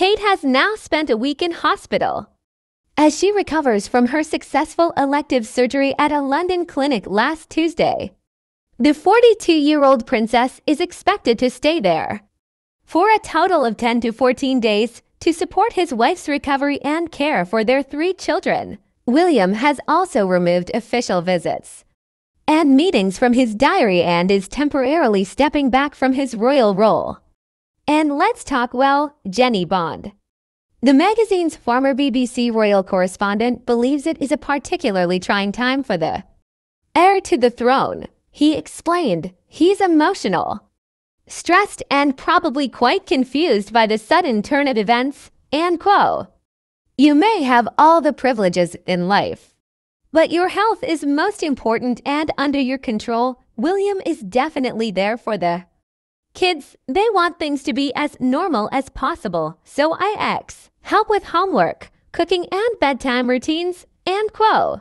Kate has now spent a week in hospital as she recovers from her successful elective surgery at a London clinic last Tuesday. The 42 year old princess is expected to stay there for a total of 10 to 14 days to support his wife's recovery and care for their three children. William has also removed official visits and meetings from his diary and is temporarily stepping back from his royal role. And let's talk, well, Jennie Bond. The magazine's former BBC royal correspondent believes it is a particularly trying time for the heir to the throne. He explained he's emotional, stressed, and probably quite confused by the sudden turn of events, and quo. You may have all the privileges in life, but your health is most important and under your control. William is definitely there for the kids. They want things to be as normal as possible, so I X help with homework, cooking, and bedtime routines, and quo.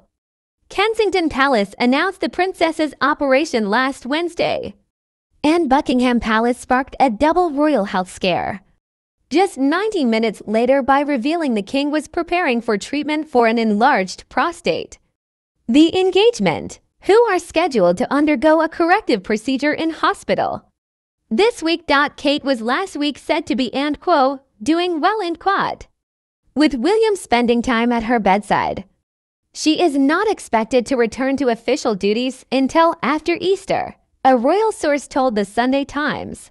Kensington Palace announced the princess's operation last Wednesday, and Buckingham Palace sparked a double royal health scare. Just 90 minutes later by revealing the king was preparing for treatment for an enlarged prostate. The engagement, who are scheduled to undergo a corrective procedure in hospital. This week. Kate was last week said to be and quo, doing well in quad. With William spending time at her bedside. She is not expected to return to official duties until after Easter, a royal source told the Sunday Times.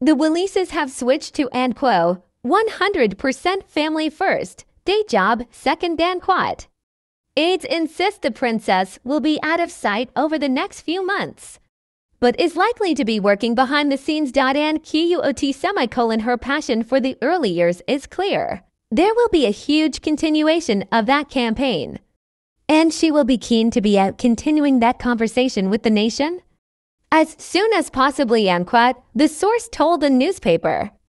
The Waleses have switched to and quo, 100% family first, day job second dan quad. Aides insist the princess will be out of sight over the next few months, but is likely to be working behind the scenes. And QUOT semicolon her passion for the early years is clear. There will be a huge continuation of that campaign. And she will be keen to be out continuing that conversation with the nation. As soon as possibly, Anquat, the source told the newspaper.